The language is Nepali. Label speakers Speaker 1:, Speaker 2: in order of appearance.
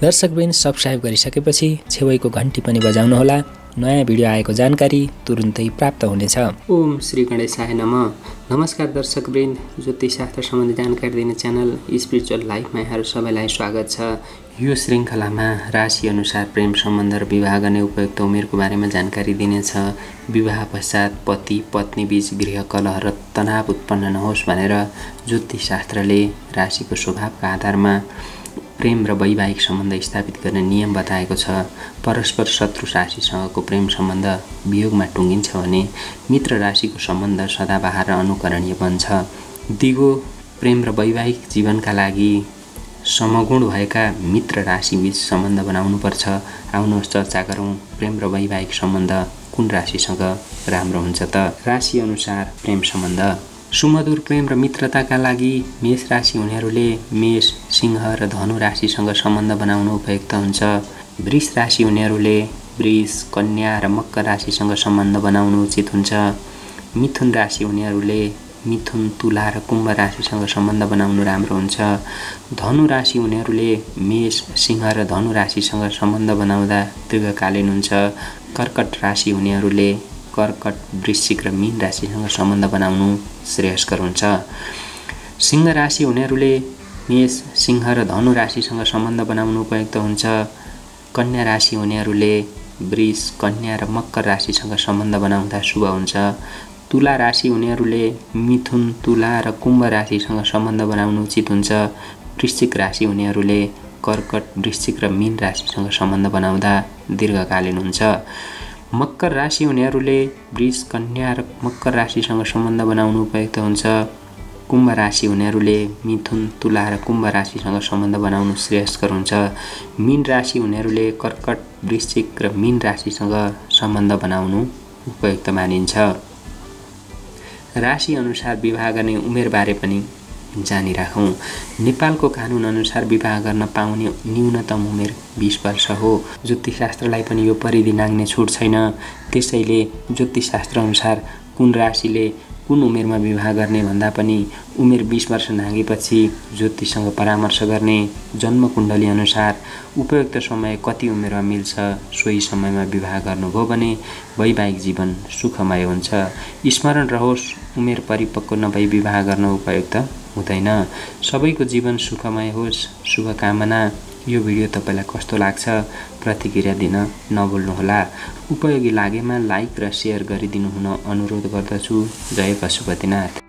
Speaker 1: दर्शकबिन सब्सक्राइब गरिसकेपछि छेउको घन्टी पनि बजाउनुहोला। नयाँ भिडियो आएको जानकारी तुरुन्तै प्राप्त हुनेछ।
Speaker 2: ओम श्री गणेशाय नम। नमस्कार दर्शकवृन्द ज्योतिषशास्त्र सम्बन्धी जानकारी दिने च्यानल स्पिरिचुअल लाइफमा यहाँहरू सबैलाई स्वागत छ। यो श्रृङ्खलामा राशिअनुसार प्रेम सम्बन्ध र विवाह गर्ने उपयुक्त उमेरको बारेमा जानकारी दिनेछ। विवाह पश्चात पति पत्नी बीच गृह कलह र तनाव उत्पन्न नहोस् भनेर ज्योतिषशास्त्रले राशिको स्वभावका आधारमा प्रेम र वैवाहिक सम्बन्ध स्थापित गर्ने नियम बताएको छ। परस्पर शत्रु राशिसँगको प्रेम सम्बन्ध वियोगमा टुङ्गिन्छ भने मित्र राशिको सम्बन्ध सदाबहार र अनुकरणीय बन्छ। दिगो प्रेम र वैवाहिक जीवनका लागि समगुण भएका मित्र राशिबीच सम्बन्ध बनाउनुपर्छ। आउनुहोस् चर्चा गरौँ प्रेम र वैवाहिक सम्बन्ध कुन राशिसँग राम्रो हुन्छ त? राशिअनुसार प्रेम सम्बन्ध सुमधुर प्रेम र मित्रताका लागि मेष राशि हुनेहरूले मेष सिंह र धनु राशिसँग सम्बन्ध बनाउनु उपयुक्त हुन्छ। वृष राशि हुनेहरूले वृष कन्या र मकर राशिसँग सम्बन्ध बनाउनु उचित हुन्छ। मिथुन राशि हुनेहरूले मिथुन तुला र कुम्भ राशिसँग सम्बन्ध बनाउनु राम्रो हुन्छ। धनु राशि हुनेहरूले मेष सिंह र धनु राशिसँग सम्बन्ध बनाउँदा दीर्घकालीन हुन्छ। कर्कट राशि हुनेहरूले कर्कट वृश्चिक र मीन राशिसँग सम्बन्ध बनाउनु श्रेयस्कर हुन्छ। सिंह राशि हुनेहरूले मेष सिंह र धनु राशिसँग सम्बन्ध बनाउनु उपयुक्त हुन्छ। कन्या राशि हुनेहरूले वृष कन्या र मकर राशिसँग सम्बन्ध बनाउँदा शुभ हुन्छ। तुला राशि हुनेहरूले मिथुन तुला र कुम्भ राशिसँग सम्बन्ध बनाउनु उचित हुन्छ। वृश्चिक राशि हुनेहरूले कर्कट वृश्चिक र मीन राशिसँग सम्बन्ध बनाउँदा दीर्घकालीन हुन्छ। मकर राशि हुनेहरूले वृष कन्या र मकर राशिसँग सम्बन्ध बनाउनु उपयुक्त हुन्छ। कुम्भ राशि हुनेहरूले मिथुन तुला र कुम्भ राशिसँग सम्बन्ध बनाउनु श्रेयस्कर हुन्छ। मिन राशि हुनेहरूले कर्कट वृश्चिक र मिन राशिसँग सम्बन्ध बनाउनु उपयुक्त मानिन्छ। राशिअनुसार विवाह गर्ने उमेरबारे पनि जानिराखौँ नेपालको कानुनअनुसार विवाह गर्न पाउने न्यूनतम उमेर बिस वर्ष हो। ज्योतिषशास्त्रलाई पनि यो परिधि नाग्ने छुट छैन। त्यसैले ज्योतिषशास्त्रअनुसार कुन राशिले कुन उमेरमा विवाह गर्ने भन्दा पनि उमेर बिस वर्ष नागेपछि ज्योतिषसँग परामर्श गर्ने जन्मकुण्डली अनुसार उपयुक्त समय कति उमेरमा मिल्छ सोही समयमा विवाह गर्नुभयो भने वैवाहिक जीवन सुखमय हुन्छ। स्मरण रहोस् उमेर परिपक्व नभई विवाह गर्न उपयुक्त हुँदैन। सबैको जीवन सुखमय होस् शुभकामना। यो भिडियो तपाईँलाई कस्तो लाग्छ प्रतिक्रिया दिन नभुल्नुहोला। उपयोगी लागेमा लाइक र सेयर गरिदिनु हुन अनुरोध गर्दछु। जय पशुपतिनाथ।